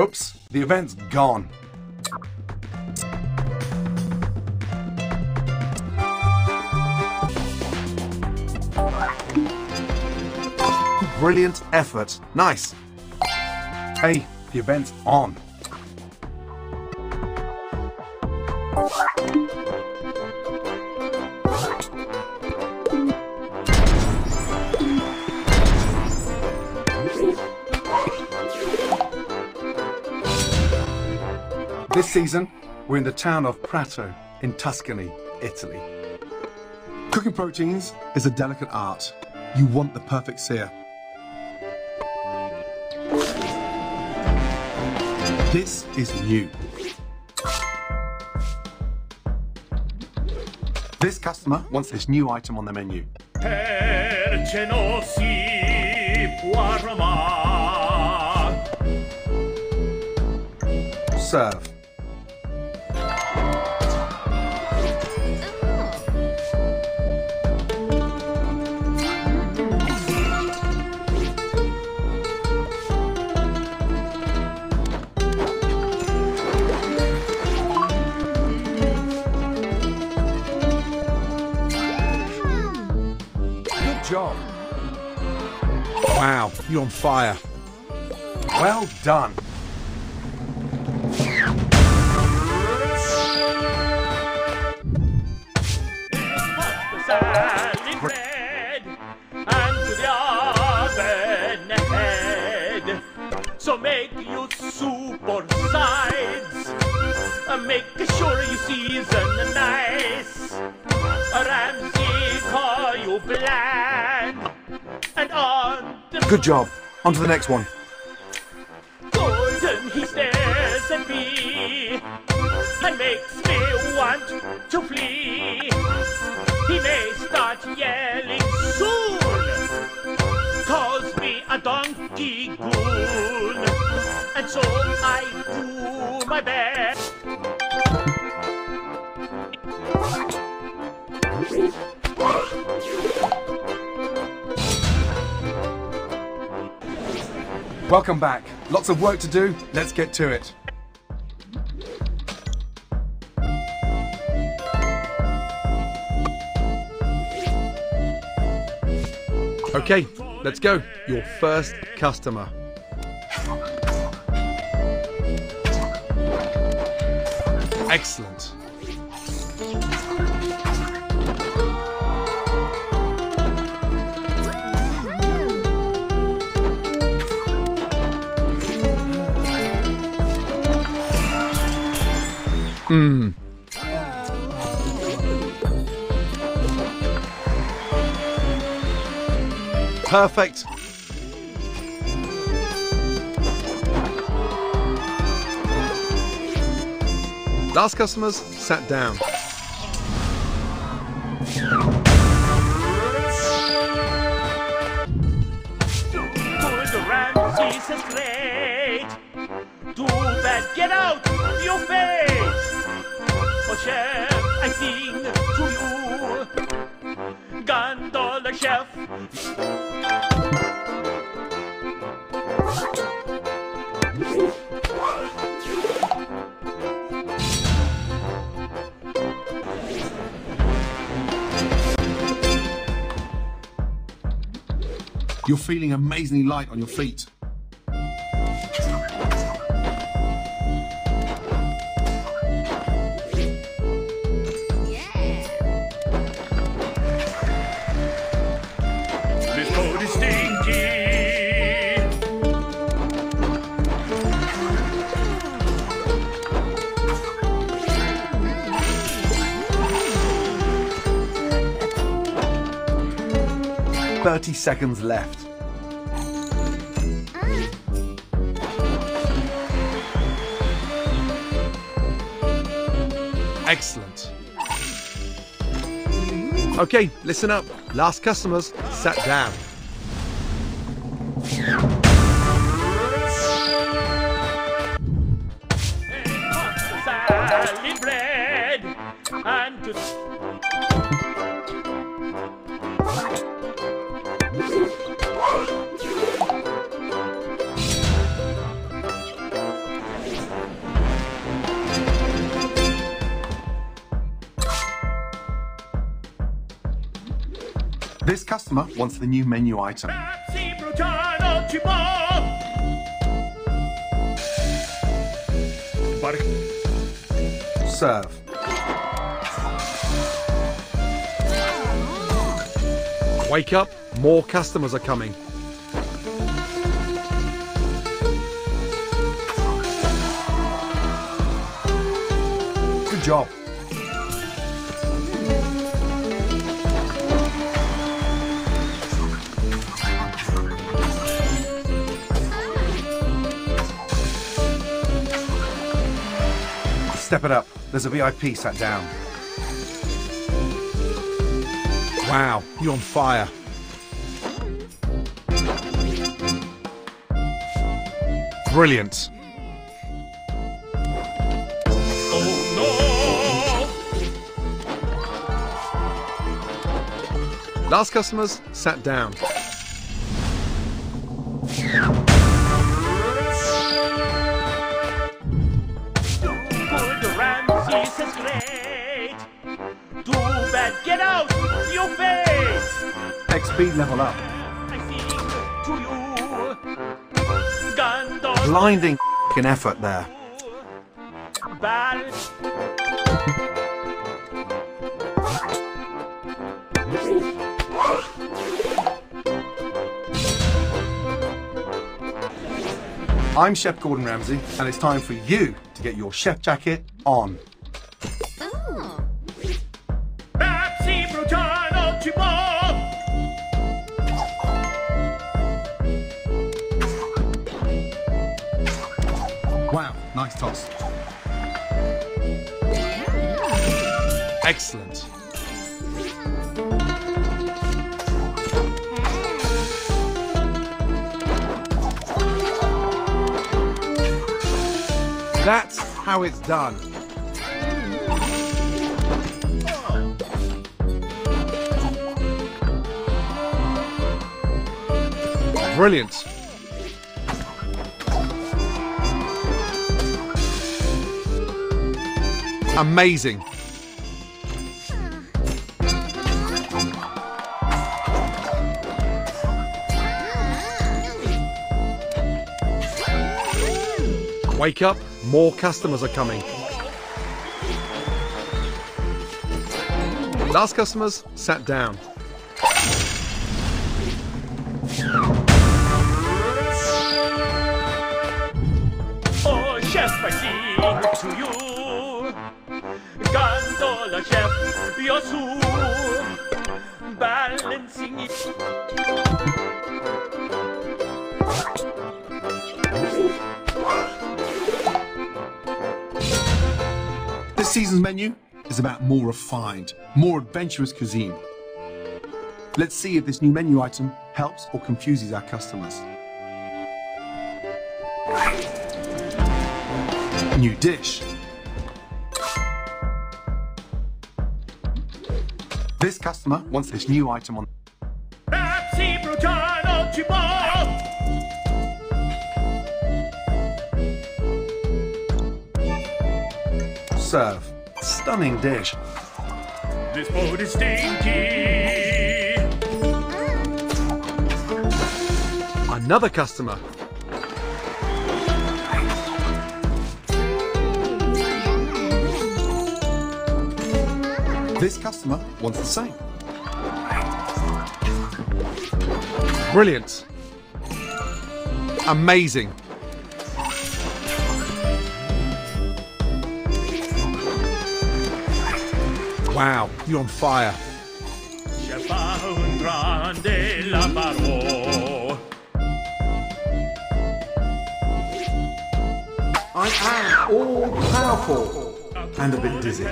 Oops, the event's gone. Brilliant effort. Nice. Hey, the event's on. This season, we're in the town of Prato in Tuscany, Italy. Cooking proteins is a delicate art. You want the perfect sear. This is new. This customer wants this new item on the menu. Perché non si può armare. Serve. You're on fire. Well done. And to the oven head. So make you soup on sides. Make sure you season nice. Ramsay call you bland. And on Good job. On to the next one. golden he stares at me and makes me want to flee. He may start yelling soon, calls me a donkey goon, and so I do my best. Welcome back. Lots of work to do. Let's get to it. Okay, let's go. Your first customer. Excellent. Mm. Perfect. Last customers sat down. Great. Too bad, get out. I sing to you. You're feeling amazingly light on your feet. 30 seconds left. Excellent. Okay, listen up. Last customers, sat down. Customer wants the new menu item. Serve. Wake up, more customers are coming. Good job. Step it up. There's a VIP sat down. Wow, you're on fire. Brilliant. Last customers sat down. XP level up. Blinding effort there. I'm Chef Gordon Ramsay, and it's time for you to get your chef jacket on. Excellent. That's how it's done. Brilliant. Amazing. Wake up, more customers are coming. Last customers sat down. Balancing it. This season's menu is about more refined, more adventurous cuisine. Let's see if this new menu item helps or confuses our customers. New dish. This customer wants this new item on. Serve. Stunning dish. This boat is stinky. Another customer. This customer wants the same. Brilliant. Amazing. Wow, you're on fire. Chef un grande lavaro. I am all powerful and a bit dizzy.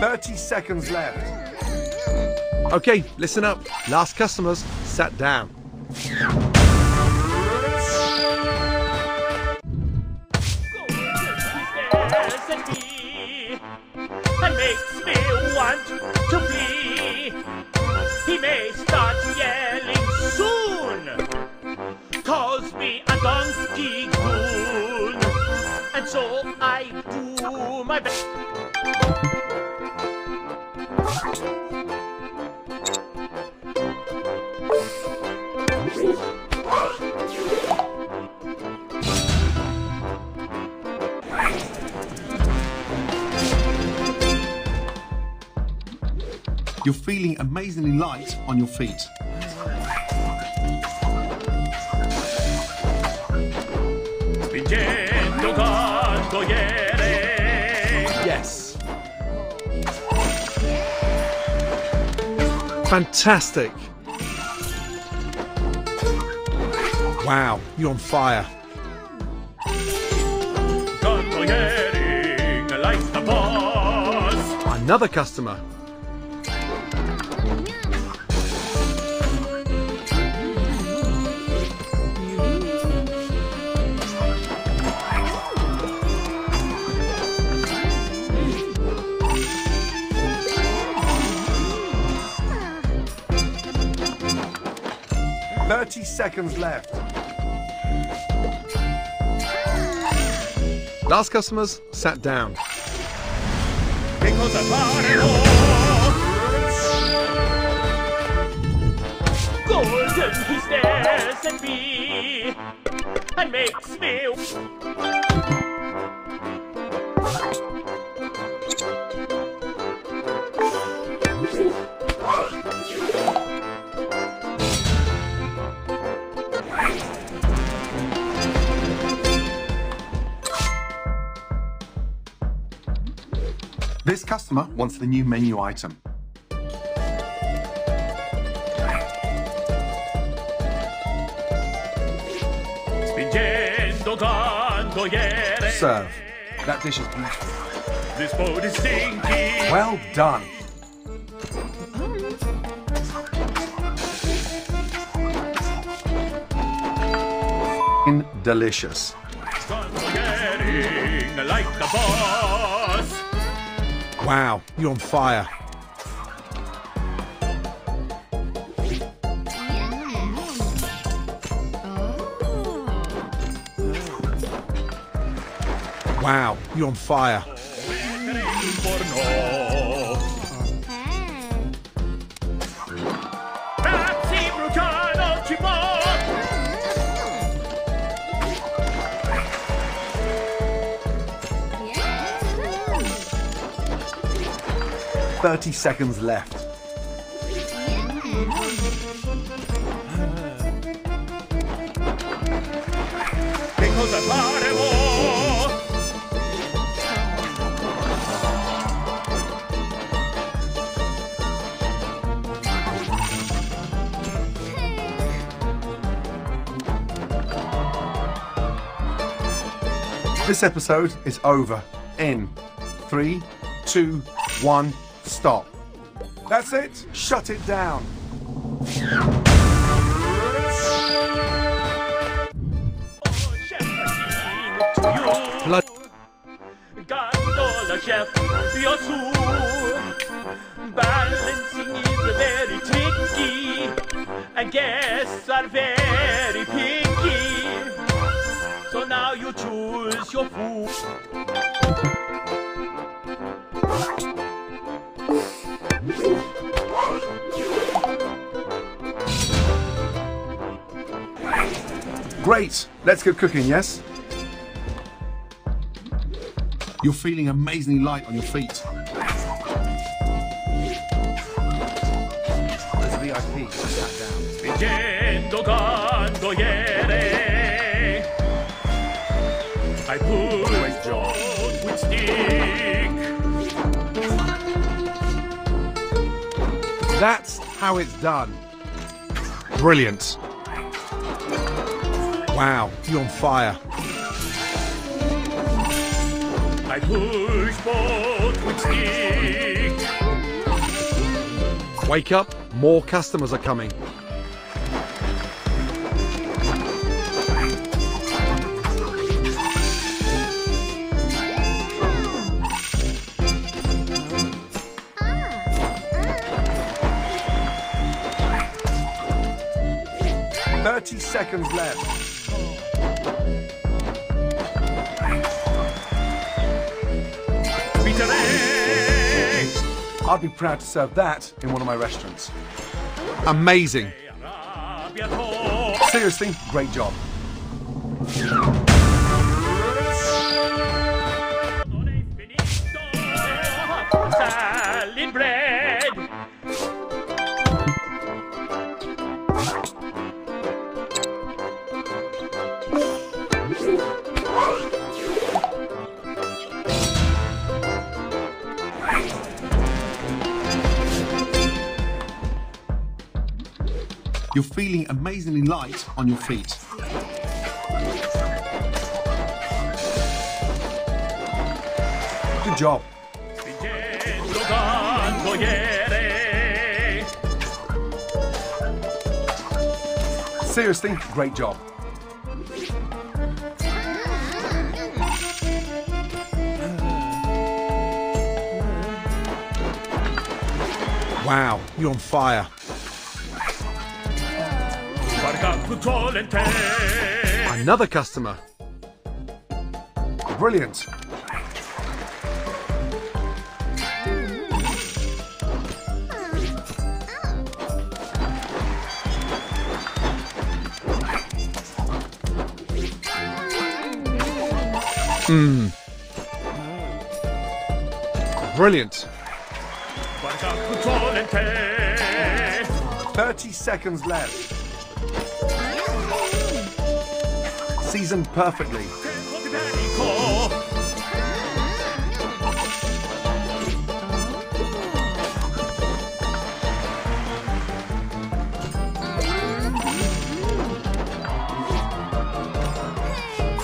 30 seconds left. Okay, listen up. Last customers sat down. Stares and makes me want to flee. He may start yelling soon, calls me a donkey goon, and so I do my best. You're feeling amazingly light on your feet. Yes. Fantastic. Wow, you're on fire. Candeliering like the boss. Another customer. Thirty seconds left. Last customers sat down. The new menu item. Serve. That dish is beautiful. This boat is sinking. Well done. Delicious. Wow, you're on fire. Wow, you're on fire. 30 seconds left. This episode is over in three, two, one stop. That's it. Shut it down. Blood. Chef, you're. Balancing is very tricky, and guests are very picky. So now you choose your food. Great. Let's get cooking, yes? You're feeling amazingly light on your feet. There's a VIP. Sat down. I push job. with stick. That's how it's done. Brilliant. Wow, you're on fire. I push boat stick. Wake up, more customers are coming. Thirty seconds left. I'd be proud to serve that in one of my restaurants. Amazing. Seriously, great job. You're feeling amazingly light on your feet. Good job. Seriously, great job. Wow, you're on fire. Another customer. Brilliant. Hmm. Brilliant. In te. 30 seconds left. Seasoned perfectly.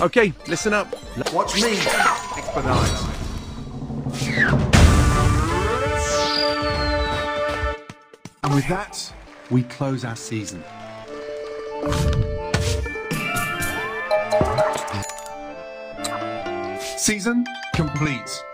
Okay, listen up. Watch me expedite. And with that, we close our season. Season complete.